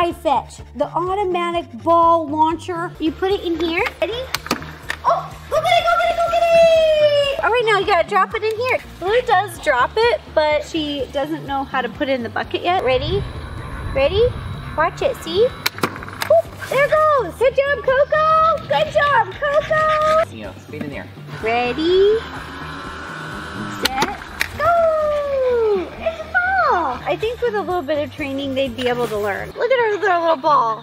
iFetch, the automatic ball launcher. You put it in here. Ready? Oh, go get it, go get it, go get it! All right, now you gotta drop it in here. Blue does drop it, but she doesn't know how to put it in the bucket yet. Ready? Ready? Watch it, see? Whoop, there it goes. Good job, Coco. Good job, Coco. You know, feet in the air. Ready, set, go! It's a ball! I think with a little bit of training, they'd be able to learn. Look at her, her little ball.